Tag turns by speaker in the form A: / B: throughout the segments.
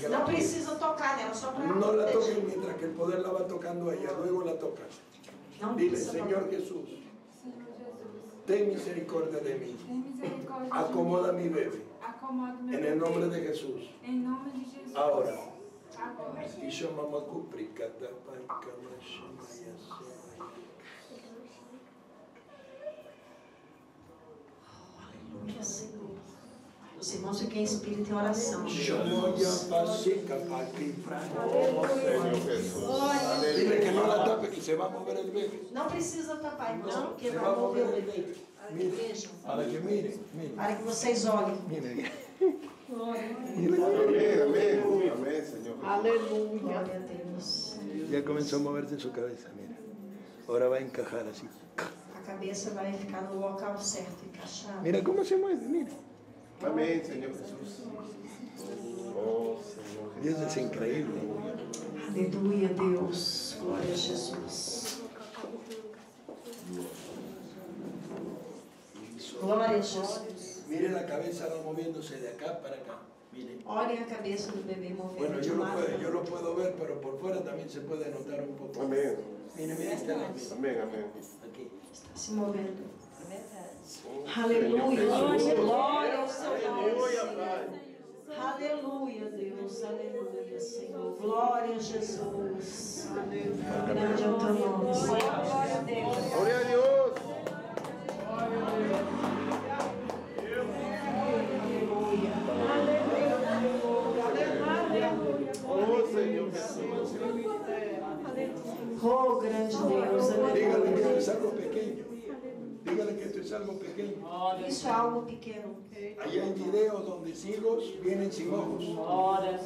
A: que la
B: Não
A: toque.
B: precisa tocar nela, só para
A: No la toques mientras que el poder la va tocando a ella, luego la tocas.
B: Não
A: Dile, Señor. Jesús, ten misericordia de mí. Acomoda mi bebé. En el nombre de Jesús. Ahora. Y
B: Os irmãos fiquem em espírito em oração.
A: Shomoya, pasica, paqui,
C: Oh, Senhor Jesus.
A: Dile que no la tape, que se va a mover el bebé.
B: Não precisa tapar, irmãos, porque vai mover o bebê. Vejam,
A: para que miren.
B: para que vocês olhem.
A: Miren.
C: Amén, amén. Amén, Señor.
B: Aleluia. Glória a Deus.
A: Ya comenzó a moverse en su cabeza, mira. Ahora va a encajar así.
B: A cabeça vai ficar no local certo, encaixada.
A: Mira cómo se mueve, mira.
C: Amén, Señor Jesús. Oh, Señor Jesús.
A: Dios es increíble.
B: Aleluia, Deus. Glória a Jesus. Glória a Jesus.
A: Mire la cabeza va moviéndose de acá para acá. Mire.
B: Olhem a cabeça do bebê movendo
A: Bueno, yo lo, puedo, yo lo puedo ver, pero por fuera también se puede notar un poco.
C: Amén.
A: Mire, mire, está.
C: Amén, amén.
A: Aquí.
B: Está se movendo. Aleluia. Glória ao seu nome,
C: Aleluia,
B: Senhor. Aleluia, Deus. Aleluia, Senhor. Glória a Jesus. Aleluia. Grande é o teu nome, Senhor.
D: Glória a Deus.
C: Gloria a Dios. Oh, Señor Jesús.
B: Oh, grande Deus. Aleluia.
A: Dígale que esto es algo pequeño.
B: Isso é algo pequeno.
A: Ahí hay videos donde ciegos vienen sin ojos.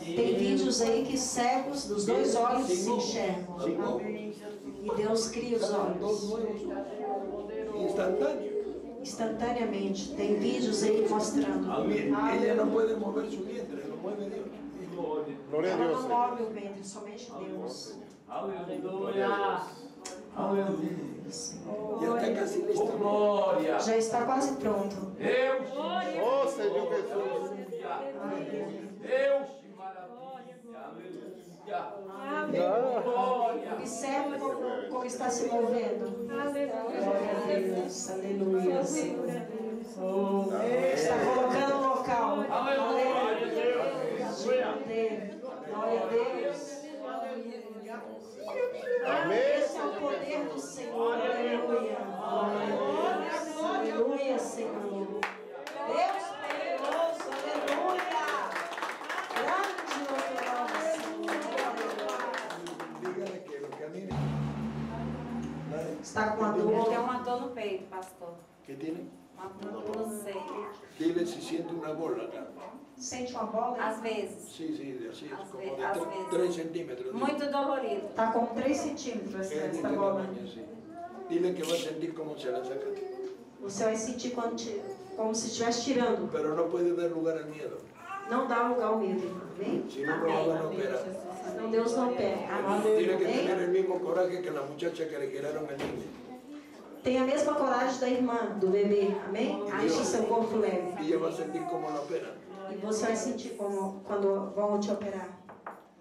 B: Tem vídeos aí que cegos dos dois olhos se enxergam.
A: Sin ojos.
B: E Deus cria os olhos. Instantaneamente. Tem vídeos aí mostrando.
A: Ella no puede mover su vientre, lo mueve Dios.
C: Gloria a
B: Ela
C: Dios.
B: não move o ventre, somente Deus.
E: Aleluia. Aleluia.
A: Ya está casi listo.
E: Glória.
B: Já está quase pronto.
E: Deus.
C: Oh, Señor Jesús.
E: Deus. Maravilha. Aleluia. Glória.
B: Observe como, como está se movendo. Glória a Deus. Aleluia. Senhor. Está colocando no local.
E: Aleluia.
B: Glória a Deus.
C: Amém.
B: Esse é o poder do Senhor.
F: Pastor.
A: ¿Qué tiene?
F: Uma seio.
A: Dile si siente una bola acá.
B: Sente uma bola?
F: Às vezes.
A: Sí, sí, de así,
F: Às
A: como de
F: às
A: tre-
F: vezes.
A: tres centímetros. Dile.
F: Muito dolorido.
B: Está com 3 centímetros
A: Es de
B: esta
A: este
B: bola.
A: tamaño, sí. Dile que va a sentir cómo se la saca.
B: Você vai sentir quando te- como se estivesse tirando.
A: Pero no puede dar lugar al miedo.
B: Não dá lugar ao medo. Amém?
A: Si no, no lo van a operar.
B: Senão Deus não pega.
A: Tiene que tener
B: Amém?
A: el mismo coraje que la muchacha que le giraron el niño.
B: Tem a mesma coragem da irmã, do bebê. Amém? Deixe seu corpo leve.
A: Y ella va a sentir cómo la operan.
B: E você vai sentir como quando vão te operar.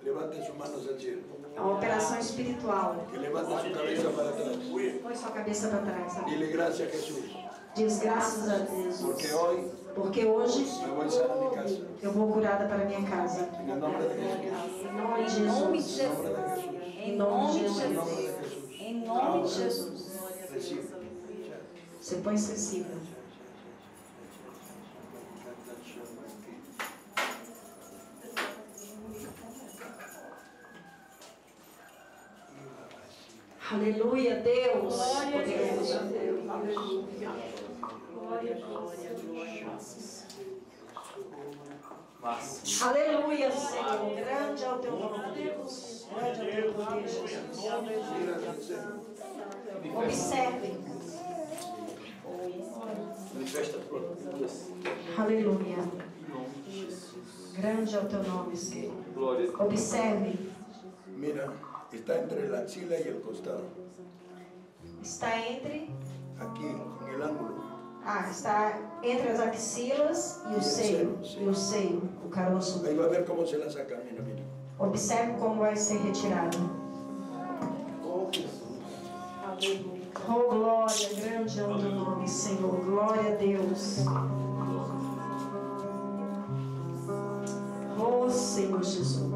A: Levante sus manos al cielo.
B: É uma operação espiritual.
A: Que levante su cabeza para atrás.
B: Põe sua cabeça para trás. amém?
A: Dile gracias Jesús.
B: Diz graças a Deus.
A: Porque hoy
B: Porque hoje
A: a
B: eu vou curada para minha casa.
A: De.
B: Em nome de
F: Em nome de
B: Jesus.
A: En el nombre de Jesús.
F: Em nome de Jesus. Em nome de Jesus.
B: Você põe sensível. Aleluia, Deus. Poderoso.
E: Mas.
B: Aleluia, Senhor. Grande é o teu nome, Deus. Grande é o teu poder, Jesus. Observem
A: manifesta
E: a tua cura, Aleluia.
B: Grande é o teu nome, Senhor. Observe.
A: Mira, está entre la axila e o costado.
B: Está entre.
A: Aqui, en el ângulo.
B: Ah, está entre as axilas e o seio. E o seio, o caroço.
A: Aí vai ver como se la saca, mira, mira.
B: Observe como vai ser retirado. Senhor. Glória a Deus. Oh, Senhor Jesus.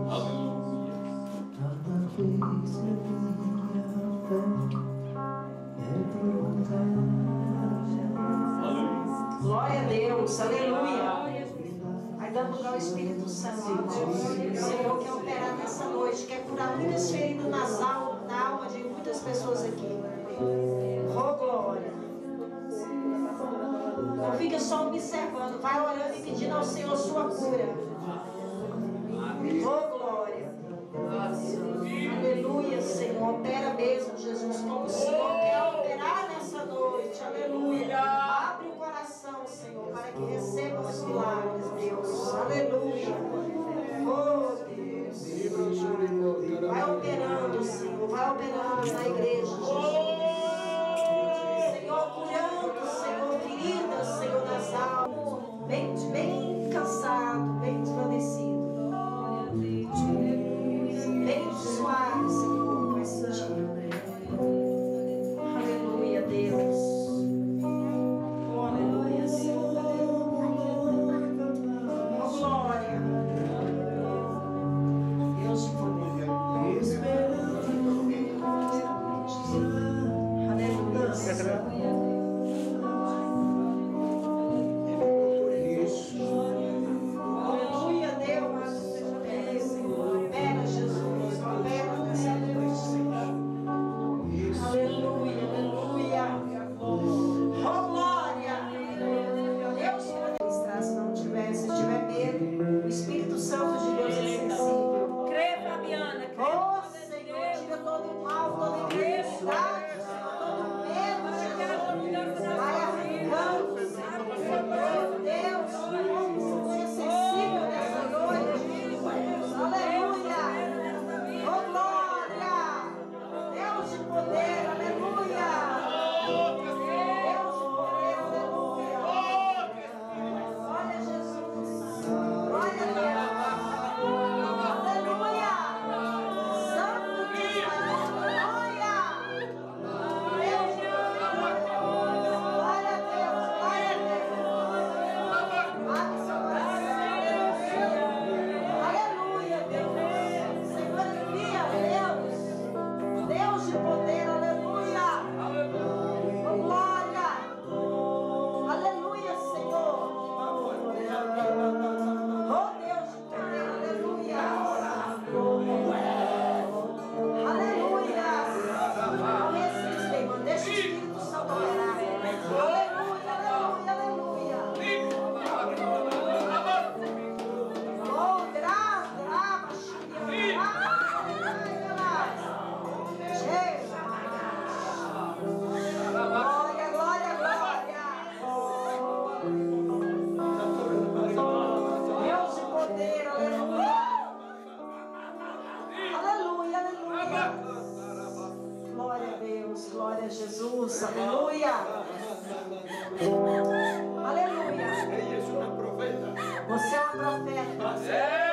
B: Glória a Deus, aleluia. Vai dá lugar ao Espírito Santo. Senhor quer operar nessa noite, quer curar muitas feridas nas na alma de muitas pessoas aqui. Oh, glória. Não fica só observando. Vai orando e pedindo ao Senhor sua cura. Deus, glória a Jesus, aleluia. Aleluia. Você é uma profeta. É.